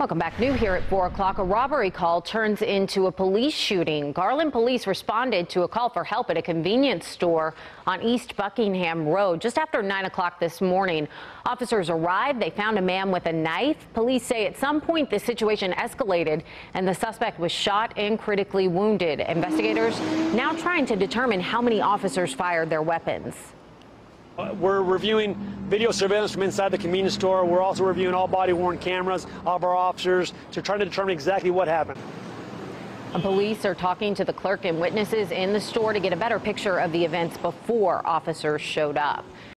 Welcome back. New here at 4 o'clock. A robbery call turns into a police shooting. Garland police responded to a call for help at a convenience store on East Buckingham Road just after 9 o'clock this morning. Officers arrived. They found a man with a knife. Police say at some point the situation escalated and the suspect was shot and critically wounded. Investigators now trying to determine how many officers fired their weapons. Uh, We're reviewing video surveillance from inside the convenience store. We're also reviewing all body worn cameras of our officers to try to determine exactly what happened. Police are talking to the clerk and witnesses in the store to get a better picture of the events before officers showed up.